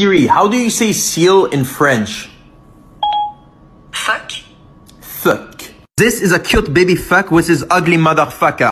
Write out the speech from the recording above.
Siri, how do you say seal in French? Fuck. Fuck. This is a cute baby fuck with his ugly motherfucker.